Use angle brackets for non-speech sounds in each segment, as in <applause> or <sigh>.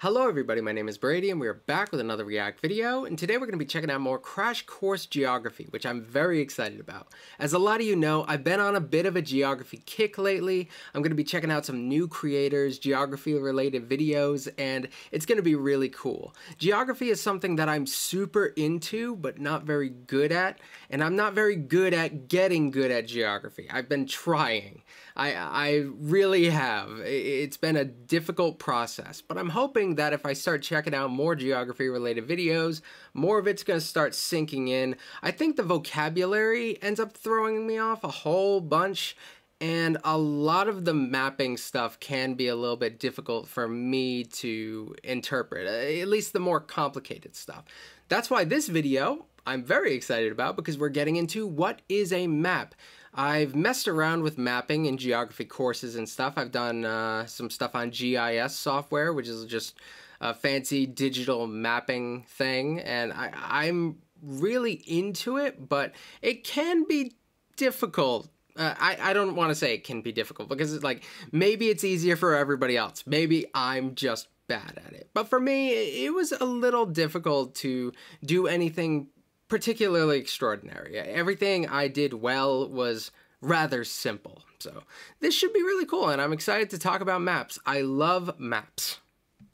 Hello everybody, my name is Brady and we are back with another React video and today we're going to be checking out more Crash Course Geography, which I'm very excited about. As a lot of you know, I've been on a bit of a geography kick lately. I'm going to be checking out some new creators, geography related videos, and it's going to be really cool. Geography is something that I'm super into but not very good at, and I'm not very good at getting good at geography. I've been trying. I, I really have. It's been a difficult process, but I'm hoping that if I start checking out more geography related videos, more of it's going to start sinking in. I think the vocabulary ends up throwing me off a whole bunch, and a lot of the mapping stuff can be a little bit difficult for me to interpret, uh, at least the more complicated stuff. That's why this video I'm very excited about because we're getting into what is a map. I've messed around with mapping in geography courses and stuff. I've done uh, some stuff on GIS software, which is just a fancy digital mapping thing, and I, I'm really into it, but it can be difficult uh, I, I don't want to say it can be difficult because it's like maybe it's easier for everybody else. Maybe I'm just bad at it. But for me, it was a little difficult to do anything particularly extraordinary. Everything I did well was rather simple. So this should be really cool, and I'm excited to talk about maps. I love maps.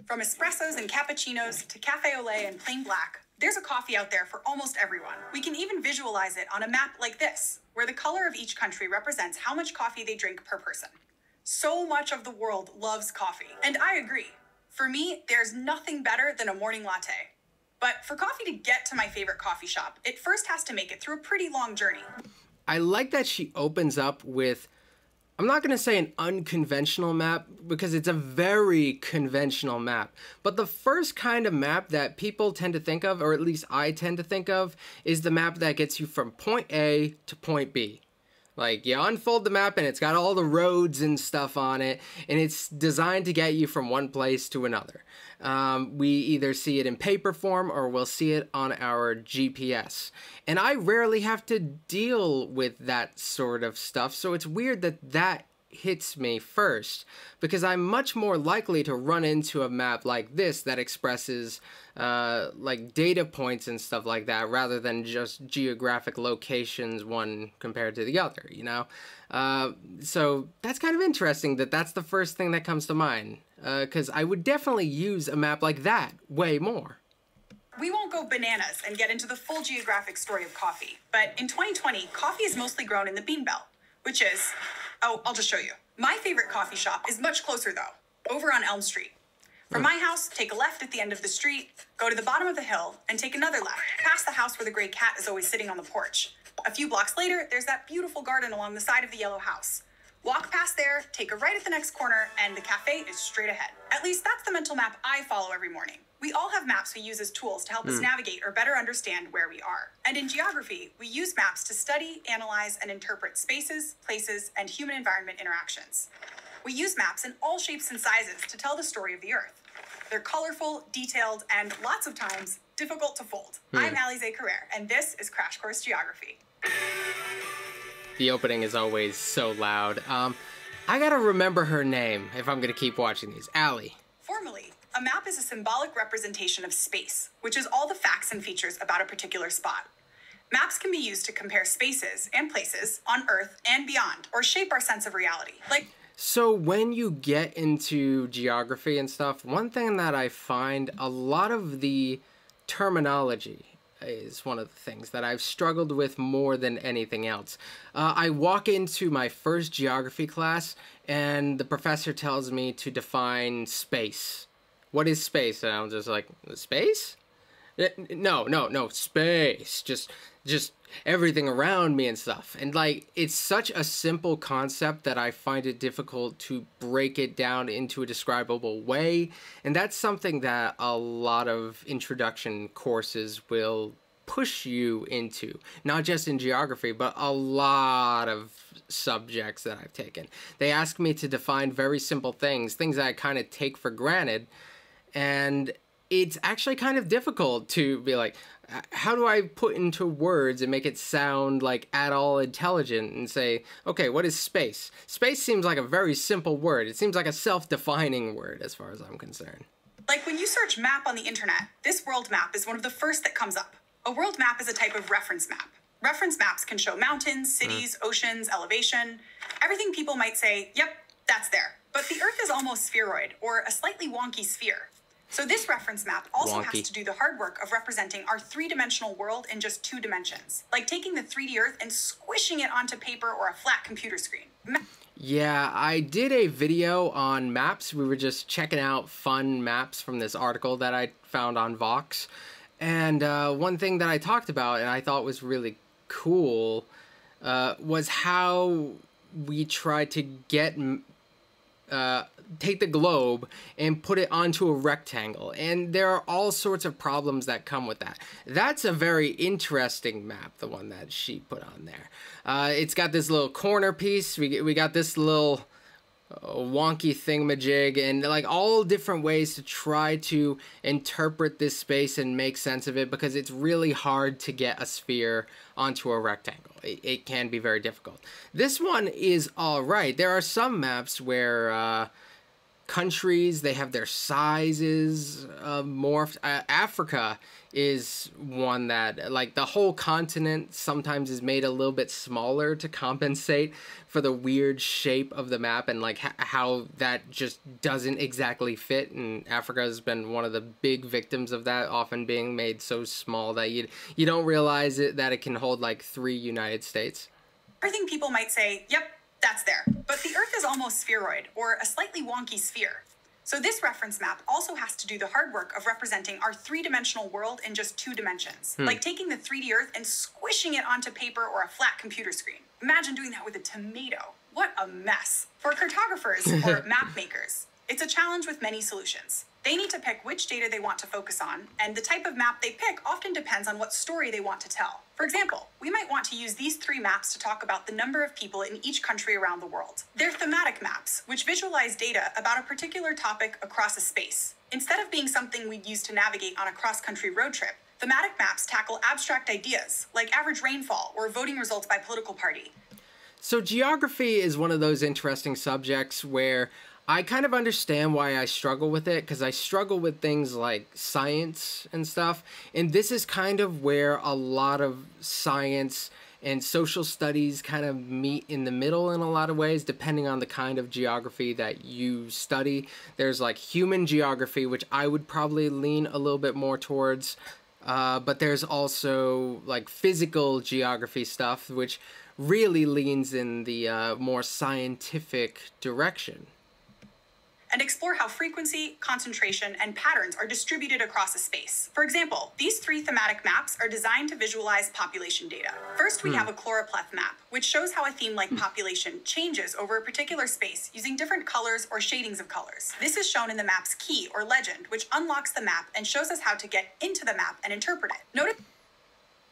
From espressos and cappuccinos to cafe au lait and plain black, there's a coffee out there for almost everyone. We can even visualize it on a map like this, where the color of each country represents how much coffee they drink per person. So much of the world loves coffee, and I agree. For me, there's nothing better than a morning latte. But for coffee to get to my favorite coffee shop, it first has to make it through a pretty long journey. I like that she opens up with I'm not going to say an unconventional map because it's a very conventional map. But the first kind of map that people tend to think of, or at least I tend to think of, is the map that gets you from point A to point B. Like you unfold the map and it's got all the roads and stuff on it, and it's designed to get you from one place to another. Um, we either see it in paper form or we'll see it on our GPS. And I rarely have to deal with that sort of stuff, so it's weird that that hits me first because I'm much more likely to run into a map like this that expresses uh, like data points and stuff like that rather than just geographic locations one compared to the other, you know? Uh, so that's kind of interesting that that's the first thing that comes to mind because uh, I would definitely use a map like that way more. We won't go bananas and get into the full geographic story of coffee, but in 2020, coffee is mostly grown in the bean belt, which is Oh, I'll just show you. My favorite coffee shop is much closer though, over on Elm Street. From hmm. my house, take a left at the end of the street, go to the bottom of the hill, and take another left, past the house where the gray cat is always sitting on the porch. A few blocks later, there's that beautiful garden along the side of the yellow house. Walk past there, take a right at the next corner, and the cafe is straight ahead. At least that's the mental map I follow every morning. We all have maps we use as tools to help mm. us hmm. navigate or better understand where we are. And in geography, we use maps to study, analyze, and interpret spaces, places, and human environment interactions. We use maps in all shapes and sizes to tell the story of the Earth. They're colorful, detailed, and lots of times difficult to fold. Mm. I'm Alize Carrere, and this is Crash Course Geography. The opening is always so loud. Um, I gotta remember her name if I'm gonna keep watching these. Allie. Formally, a map is a symbolic representation of space, which is all the facts and features about a particular spot. Maps can be used to compare spaces and places on Earth and beyond, or shape our sense of reality. Like so when you get into geography and stuff, one thing that I find a lot of the terminology is one of the things that I've struggled with more than anything else. Uh, I walk into my first geography class and the professor tells me to define space what is space? And I'm just like, space? Eh, no, no, no, space. Just, just everything around me and stuff. And like, it's such a simple concept that I find it difficult to break it down into a describable way. And that's something that a lot of introduction courses will push you into, not just in geography, but a lot of subjects that I've taken. They ask me to define very simple things, things I kind of take for granted and it's actually kind of difficult to be like how do i put into words and make it sound like at all intelligent and say okay what is space space seems like a very simple word it seems like a self-defining word as far as i'm concerned Like when you search map on the internet, this world map is one of the first that comes up. A world map is a type of reference map. Reference maps can show mountains, cities, mm. oceans, elevation, everything people might say, yep, that's there. But the Earth is almost spheroid, or a slightly wonky sphere. So this reference map also wonky. has to do the hard work of representing our three-dimensional world in just two dimensions, like taking the 3D Earth and squishing it onto paper or a flat computer screen. Ma yeah, I did a video on maps. We were just checking out fun maps from this article that I found on Vox. And uh, one thing that I talked about and I thought was really cool uh, was how we tried to get uh, take the globe and put it onto a rectangle. And there are all sorts of problems that come with that. That's a very interesting map the one that she put on there. Uh, it's got this little corner piece. We, we got this little wonky thingamajig and like all different ways to try to interpret this space and make sense of it because it's really hard to get a sphere onto a rectangle. It, can be very difficult. This one is all right. There are some maps where uh, countries they have their sizes uh, morphed. Uh, Africa is one that like the whole continent sometimes is made a little bit smaller to compensate for the weird shape of the map and like how that just doesn't exactly fit and Africa has been one of the big victims of that often being made so small that you you don't realize it that it can hold like 3 United States. I think people might say, "Yep, that's there." But the earth is almost spheroid or a slightly wonky sphere. So this reference map also has to do the hard work of representing our three-dimensional world in just two dimensions, hmm. like taking the 3D Earth and squishing it onto paper or a flat computer screen. Imagine doing that with a tomato. What a mess. For cartographers or <laughs> map makers, it's a challenge with many solutions. They need to pick which data they want to focus on, and the type of map they pick often depends on what story they want to tell. For example, we might want to use these three maps to talk about the number of people in each country around the world. They're thematic maps, which visualize data about a particular topic across a space. Instead of being something we'd use to navigate on a cross-country road trip, thematic maps tackle abstract ideas, like average rainfall or voting results by political party. So geography is one of those interesting subjects where I kind of understand why I struggle with it because I struggle with things like science and stuff. And this is kind of where a lot of science and social studies kind of meet in the middle in a lot of ways, depending on the kind of geography that you study. There's like human geography, which I would probably lean a little bit more towards. Uh, but there's also like physical geography stuff, which really leans in the uh, more scientific direction and explore how frequency, concentration, and patterns are distributed across a space. For example, these three thematic maps are designed to visualize population data. First, we hmm. have a choropleth map, which shows how a theme like population changes over a particular space using different colors or shadings of colors. This is shown in the map's key or legend, which unlocks the map and shows us how to get into the map and interpret it. Notice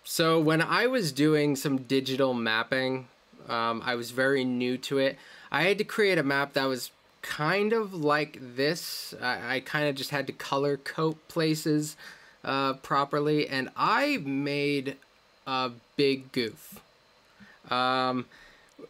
so when I was doing some digital mapping, um, I was very new to it. I had to create a map that was kind of like this. I, I kind of just had to color coat places uh, properly, and I made a big goof. Um,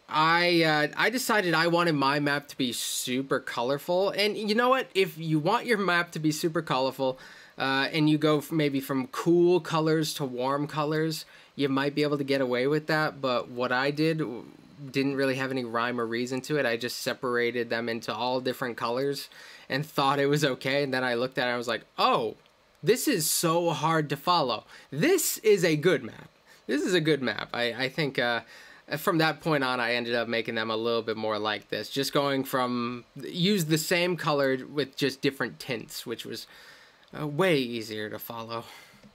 I uh, I decided I wanted my map to be super colorful, and you know what? If you want your map to be super colorful, uh, and you go maybe from cool colors to warm colors, you might be able to get away with that. But what I did didn't really have any rhyme or reason to it. I just separated them into all different colors and thought it was okay. And then I looked at it and I was like, oh, this is so hard to follow. This is a good map. This is a good map. I, I think uh, from that point on, I ended up making them a little bit more like this. Just going from, use the same color with just different tints, which was uh, way easier to follow.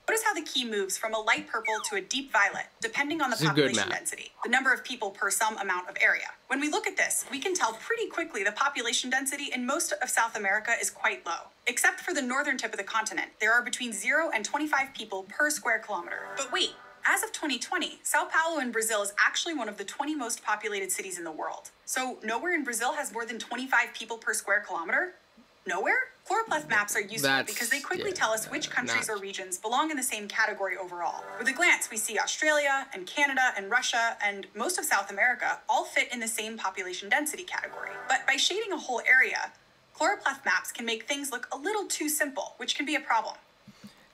Notice how the key moves from a light purple to a deep violet, depending on the population density, the number of people per some amount of area. When we look at this, we can tell pretty quickly the population density in most of South America is quite low. Except for the northern tip of the continent, there are between 0 and 25 people per square kilometer. But wait, as of 2020, Sao Paulo in Brazil is actually one of the 20 most populated cities in the world. So nowhere in Brazil has more than 25 people per square kilometer? Nowhere? Choropleth maps are useful That's, because they quickly yeah, tell us which countries not... or regions belong in the same category overall. With a glance, we see Australia and Canada and Russia and most of South America all fit in the same population density category. But by shading a whole area, Choropleth maps can make things look a little too simple, which can be a problem.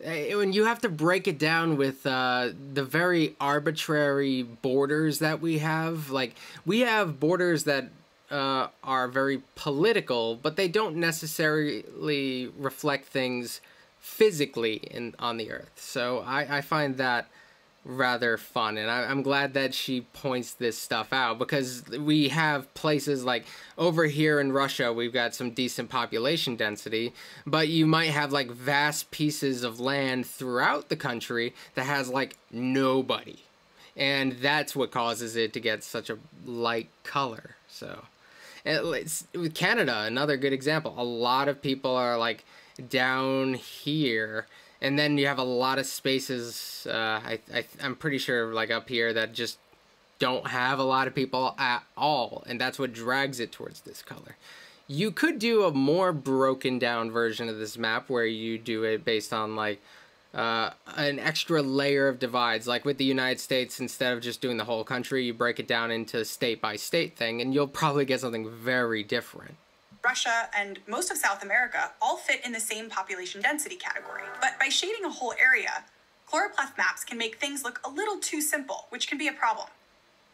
When you have to break it down with uh, the very arbitrary borders that we have, like we have borders that uh, are very political, but they don't necessarily reflect things physically in on the Earth. So I, I find that rather fun and I, am glad that she points this stuff out because we have places like over here in russia we've got some decent population density but you might have like vast pieces of land throughout the country that has like nobody and that's what causes it to get such a light color so with canada another good example a lot of people are like down here and then you have a lot of spaces. Uh, I, I I'm pretty sure like up here that just don't have a lot of people at all, and that's what drags it towards this color. You could do a more broken down version of this map where you do it based on like uh, an extra layer of divides. Like with the United States, instead of just doing the whole country, you break it down into state by state thing, and you'll probably get something very different. Russia, and most of South America all fit in the same population density category. But by shading a whole area, choropleth maps can make things look a little too simple, which can be a problem.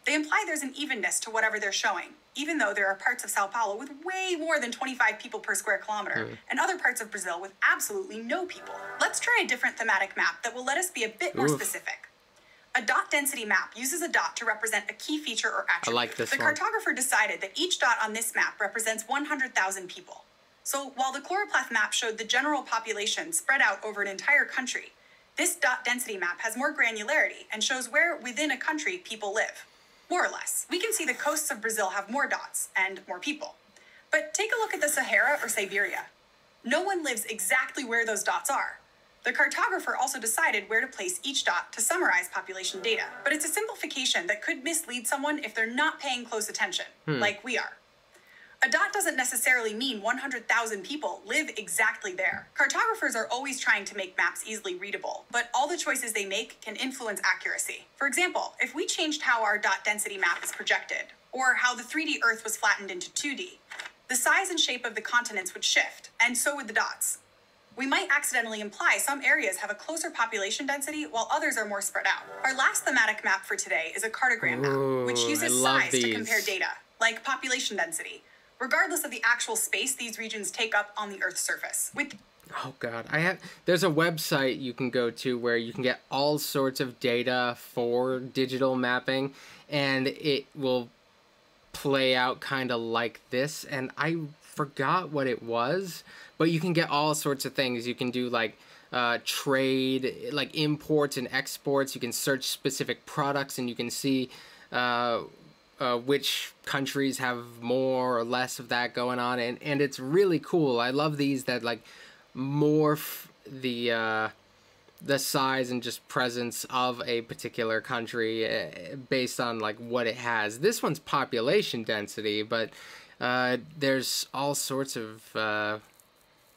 They imply there's an evenness to whatever they're showing, even though there are parts of Sao Paulo with way more than 25 people per square kilometer, mm. and other parts of Brazil with absolutely no people. Let's try a different thematic map that will let us be a bit more specific. A dot density map uses a dot to represent a key feature or attribute. I like this The one. cartographer decided that each dot on this map represents 100,000 people. So while the choropleth map showed the general population spread out over an entire country, this dot density map has more granularity and shows where within a country people live. More or less. We can see the coasts of Brazil have more dots and more people. But take a look at the Sahara or Siberia. No one lives exactly where those dots are. The cartographer also decided where to place each dot to summarize population data, but it's a simplification that could mislead someone if they're not paying close attention, hmm. like we are. A dot doesn't necessarily mean 100,000 people live exactly there. Cartographers are always trying to make maps easily readable, but all the choices they make can influence accuracy. For example, if we changed how our dot density map is projected, or how the 3D Earth was flattened into 2D, the size and shape of the continents would shift, and so would the dots we might accidentally imply some areas have a closer population density while others are more spread out. Our last thematic map for today is a cartogram map, which uses size these. to compare data, like population density, regardless of the actual space these regions take up on the Earth's surface. With Oh god, I have there's a website you can go to where you can get all sorts of data for digital mapping and it will play out kind of like this and I forgot what it was, but you can get all sorts of things. You can do like uh, trade, like imports and exports. You can search specific products and you can see uh, uh, which countries have more or less of that going on. And, and it's really cool. I love these that like morph the uh, the size and just presence of a particular country uh, based on like what it has. This one's population density, but uh, there's all sorts of uh,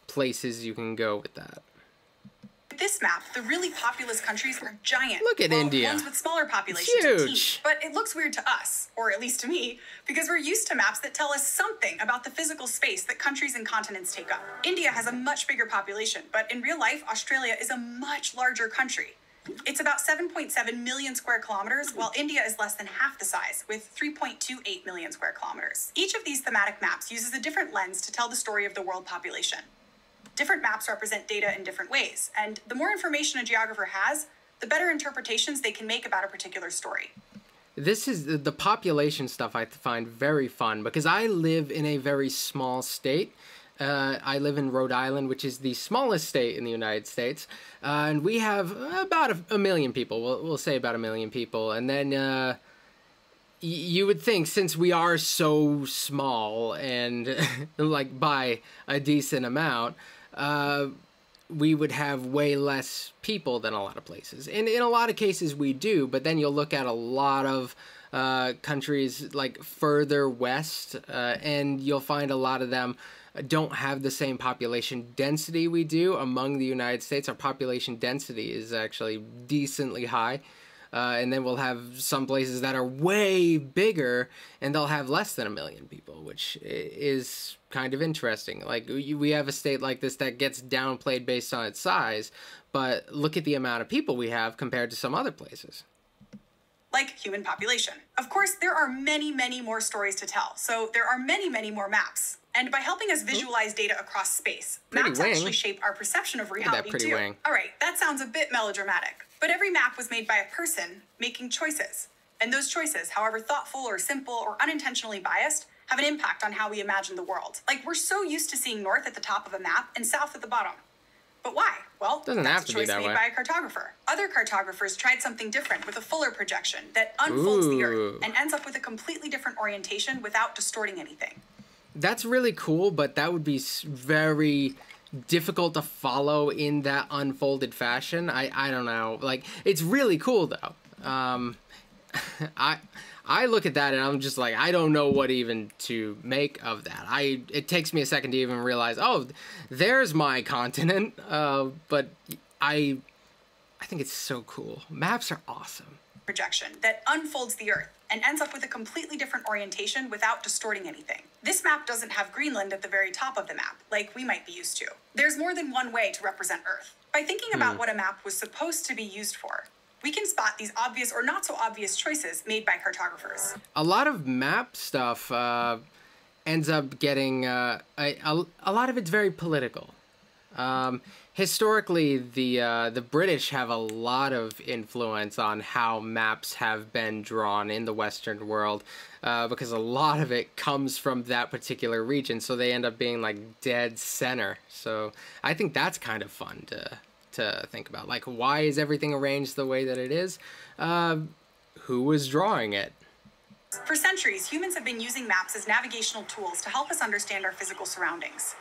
places you can go with that. With this map, the really populous countries are giant. Look at India. Ones with smaller populations huge. But it looks weird to us, or at least to me, because we're used to maps that tell us something about the physical space that countries and continents take up. India has a much bigger population, but in real life, Australia is a much larger country. It's about 7.7 million square kilometers, while India is less than half the size, with 3.28 million square kilometers. Each of these thematic maps uses a different lens to tell the story of the world population. Different maps represent data in different ways, and the more information a geographer has, the better interpretations they can make about a particular story. This is the population stuff I find very fun because I live in a very small state uh, I live in Rhode Island, which is the smallest state in the United States, uh, and we have about a, a, million people. We'll, we'll say about a million people, and then uh, y- you would think since we are so small and <laughs> like by a decent amount, uh, we would have way less people than a lot of places, and in a lot of cases we do. But then you'll look at a lot of uh, countries like further west, uh, and you'll find a lot of them don't have the same population density we do among the United States. Our population density is actually decently high. Uh, and then we'll have some places that are way bigger and they'll have less than a million people, which is kind of interesting. Like we have a state like this that gets downplayed based on its size, but look at the amount of people we have compared to some other places. Like human population. Of course, there are many, many more stories to tell, so there are many, many more maps. And by helping us hmm? visualize data across space, Pretty maps wing. actually shape our perception of reality pretty too. wing. All right, that sounds a bit melodramatic, but every map was made by a person making choices. And those choices, however thoughtful or simple or unintentionally biased, have an impact on how we imagine the world. Like we're so used to seeing north at the top of a map and south at the bottom. But why? Well, Doesn't that's have a to be choice that made way. by a cartographer. Other cartographers tried something different with a fuller projection that unfolds the Earth and ends up with a completely different orientation without distorting anything. That's really cool, but that would be very difficult to follow in that unfolded fashion. I I don't know. Like it's really cool though. Um <laughs> I I look at that and I'm just like I don't know what even to make of that. I it takes me a second to even realize, "Oh, there's my continent." Uh but I I think it's so cool. Maps are awesome. projection that unfolds the Earth and ends up with a completely different orientation without distorting anything. This map doesn't have Greenland at the very top of the map, like we might be used to. There's more than one way to represent Earth. By thinking about what a map was supposed to be used for, we can spot these obvious or not so obvious choices made by cartographers. a lot of map stuff uh, ends up getting uh, a, a, a lot of it's very political. Um, historically, the uh, the British have a lot of influence on how maps have been drawn in the Western world uh, because a lot of it comes from that particular region. So they end up being like dead center. So I think that's kind of fun to to think about. Like, why is everything arranged the way that it is? Uh, who was drawing it? For centuries, humans have been using maps as navigational tools to help us understand our physical surroundings.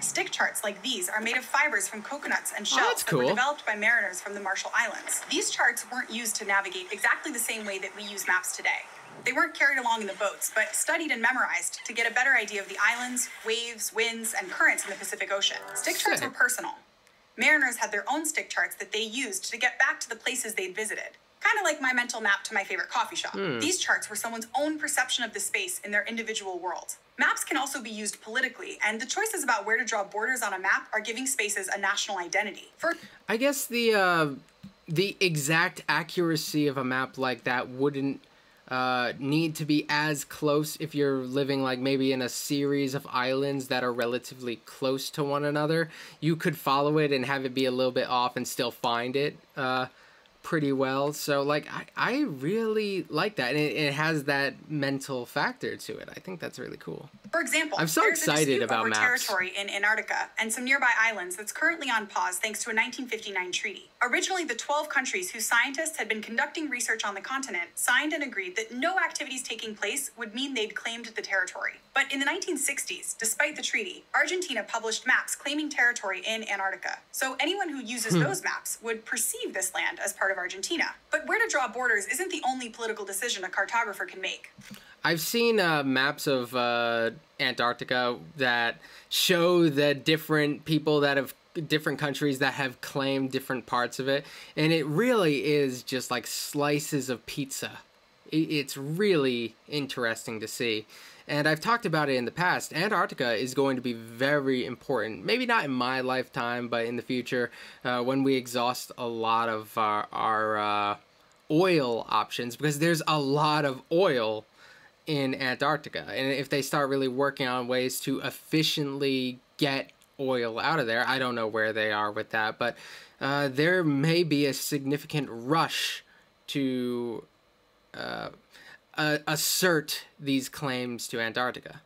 Stick charts like these are made of fibers from coconuts and shells Oh, that were developed by mariners from the Marshall Islands. These charts weren't used to navigate exactly the same way that we use maps today. They weren't carried along in the boats, but studied and memorized to get a better idea of the islands, waves, winds, and currents in the Pacific Ocean. Stick charts Sick. were personal. Mariners had their own stick charts that they used to get back to the places they'd visited. Kind of like my mental map to my favorite coffee shop. These charts were someone's own perception of the space in their individual world. Maps can also be used politically, and the choices about where to draw borders on a map are giving spaces a national identity. For I guess the uh, the exact accuracy of a map like that wouldn't uh, need to be as close if you're living like maybe in a series of islands that are relatively close to one another. You could follow it and have it be a little bit off and still find it uh, pretty well. So like I, I really like that, and it, it has that mental factor to it. I think that's really cool. For example, I'm so excited about over maps. territory in Antarctica and some nearby islands that's currently on pause thanks to a 1959 treaty. Originally, the 12 countries whose scientists had been conducting research on the continent signed and agreed that no activities taking place would mean they'd claimed the territory. But in the 1960s, despite the treaty, Argentina published maps claiming territory in Antarctica. So anyone who uses Hmm. those maps would perceive this land as part of Argentina. But where to draw borders isn't the only political decision a cartographer can make. I've seen uh, maps of uh, Antarctica that show the different people that have different countries that have claimed different parts of it, and it really is just like slices of pizza. It's really interesting to see. And I've talked about it in the past. Antarctica is going to be very important. Maybe not in my lifetime, but in the future, uh, when we exhaust a lot of our, our uh, oil options, because there's a lot of oil in Antarctica. And if they start really working on ways to efficiently get oil out of there, I don't know where they are with that, but uh, there may be a significant rush to uh, uh, assert these claims to Antarctica.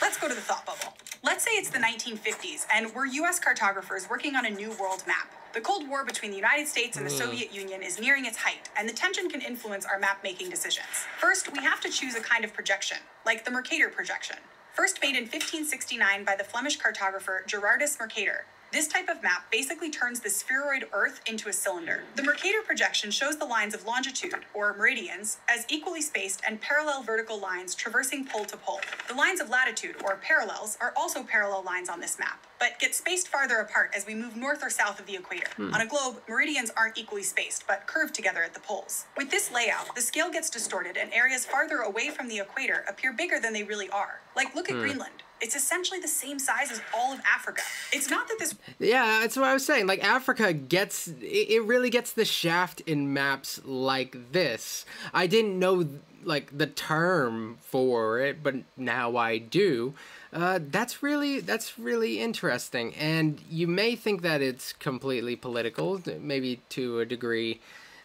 Let's go to the thought bubble. Let's say it's the 1950s, and we're US cartographers working on a new world map. The Cold War between the United States and the Soviet Union is nearing its height, and the tension can influence our map making decisions. First, we have to choose a kind of projection, like the Mercator projection. First made in 1569 by the Flemish cartographer Gerardus Mercator, this type of map basically turns the spheroid Earth into a cylinder. The Mercator projection shows the lines of longitude, or meridians, as equally spaced and parallel vertical lines traversing pole to pole. The lines of latitude, or parallels, are also parallel lines on this map, but get spaced farther apart as we move north or south of the equator. Hmm. On a globe, meridians aren't equally spaced, but curve together at the poles. With this layout, the scale gets distorted and areas farther away from the equator appear bigger than they really are. Like, look at hmm. Greenland. It's essentially the same size as all of Africa. It's not that this. Yeah, that's what I was saying. Like Africa gets, it really gets the shaft in maps like this. I didn't know like the term for it, but now I do. Uh, that's really that's really interesting, and you may think that it's completely political, maybe to a degree.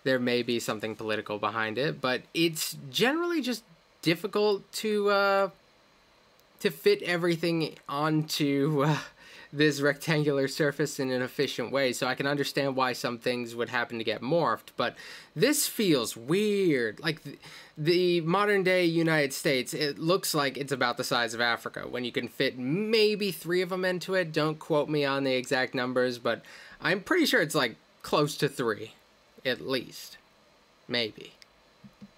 There may be something political behind it, but it's generally just difficult to uh, to fit everything onto uh, this rectangular surface in an efficient way. So I can understand why some things would happen to get morphed, but this feels weird. Like the, the modern day United States, it looks like it's about the size of Africa when you can fit maybe three of them into it. Don't quote me on the exact numbers, but I'm pretty sure it's like close to three, at least. Maybe.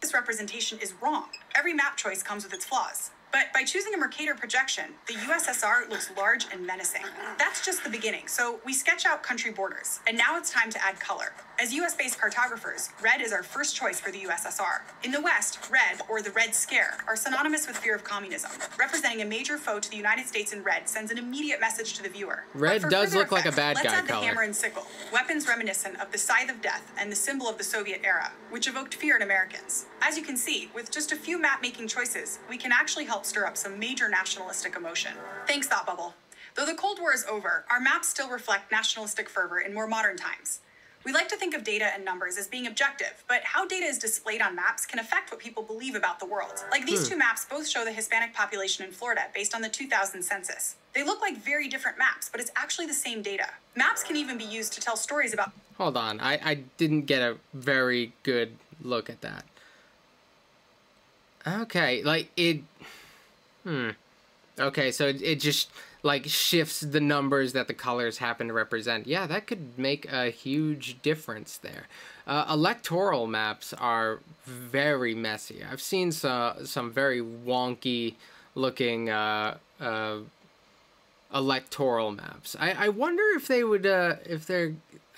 This representation is wrong. Every map choice comes with its flaws. But by choosing a Mercator projection, the USSR looks large and menacing. That's just the beginning, so we sketch out country borders, and now it's time to add color. As US based cartographers, red is our first choice for the USSR. In the West, red, or the Red Scare, are synonymous with fear of communism. Representing a major foe to the United States in red sends an immediate message to the viewer. Red does look like a bad let's guy add color. the hammer and sickle, weapons reminiscent of the scythe of death and the symbol of the Soviet era, which evoked fear in Americans. As you can see, with just a few map making choices, we can actually help stir up some major nationalistic emotion. Thanks, Thought Bubble. Though the Cold War is over, our maps still reflect nationalistic fervor in more modern times. We like to think of data and numbers as being objective, but how data is displayed on maps can affect what people believe about the world. Like these two maps both show the Hispanic population in Florida based on the 2000 census. They look like very different maps, but it's actually the same data. Maps can even be used to tell stories about Hold on, I, I didn't get a very good look at that. Okay, like it. Hmm. Okay, so it, it just like shifts the numbers that the colors happen to represent. Yeah, that could make a huge difference there. Uh, electoral maps are very messy. I've seen some some very wonky looking uh, uh, electoral maps. I, I wonder if they would uh, if they're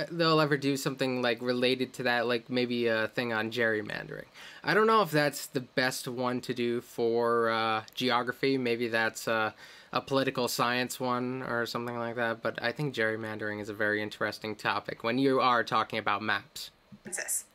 they'll ever do something like related to that, like maybe a thing on gerrymandering. I don't know if that's the best one to do for uh, geography. Maybe that's uh, a political science one or something like that. But I think gerrymandering is a very interesting topic when you are talking about maps.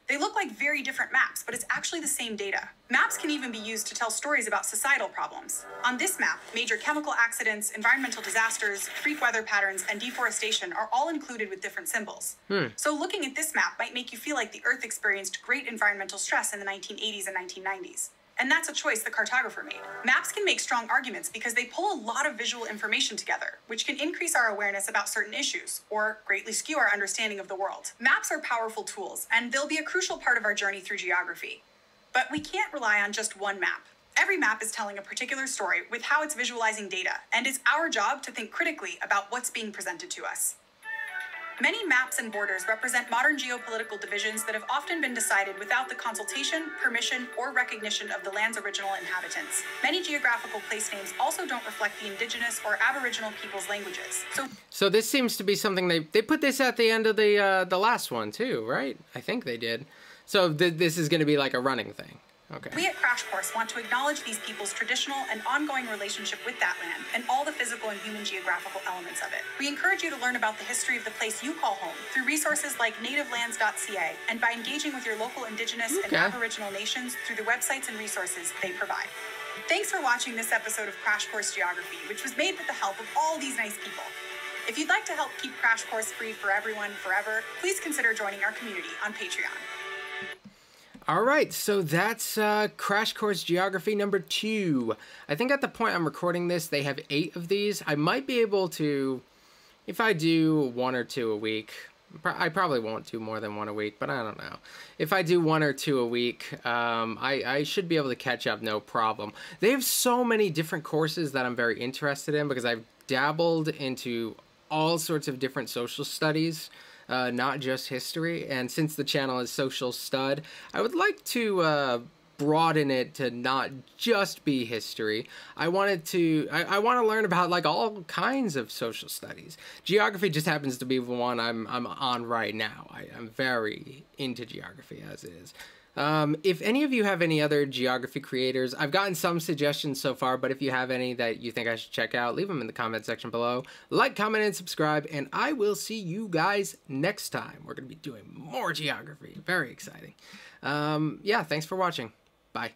They look like very different maps, but it's actually the same data. Maps can even be used to tell stories about societal problems. On this map, major chemical accidents, environmental disasters, freak weather patterns, and deforestation are all included with different symbols. Hmm. So looking at this map might make you feel like the Earth experienced great environmental stress in the 1980s and 1990s. And that's a choice the cartographer made. Maps can make strong arguments because they pull a lot of visual information together, which can increase our awareness about certain issues or greatly skew our understanding of the world. Maps are powerful tools, and they'll be a crucial part of our journey through geography. But we can't rely on just one map. Every map is telling a particular story with how it's visualizing data, and it's our job to think critically about what's being presented to us. Many maps and borders represent modern geopolitical divisions that have often been decided without the consultation, permission, or recognition of the land's original inhabitants. Many geographical place names also don't reflect the indigenous or aboriginal people's languages. So So this seems to be something they they put this at the end of the uh, the last one too, right? I think they did. So th- this is going to be like a running thing. Okay. We at Crash Course want to acknowledge these people's traditional and ongoing relationship with that land and all the physical and human geographical elements of it. We encourage you to learn about the history of the place you call home through resources like nativelands.ca and by engaging with your local indigenous and aboriginal nations through the websites and resources they provide. Thanks for watching this episode of Crash Course Geography, which was made with the help of all these nice people. If you'd like to help keep Crash Course free for everyone forever, please consider joining our community on Patreon. All right, so that's uh, Crash Course Geography number two. I think at the point I'm recording this, they have eight of these. I might be able to, if I do one or two a week, I probably won't do more than one a week, but I don't know. If I do one or two a week, um, I, I should be able to catch up no problem. They have so many different courses that I'm very interested in because I've dabbled into all sorts of different social studies uh, not just history. And since the channel is Social Stud, I would like to uh, broaden it to not just be history. I wanted to, I, I want to learn about like all kinds of social studies. Geography just happens to be the one I'm, I'm on right now. I, I'm very into geography as is. Um, if any of you have any other geography creators, I've gotten some suggestions so far, but if you have any that you think I should check out, leave them in the comment section below. Like, comment, and subscribe, and I will see you guys next time. We're going to be doing more geography. Very exciting. Um, yeah, thanks for watching. Bye.